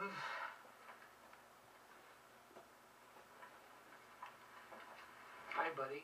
Hi, buddy.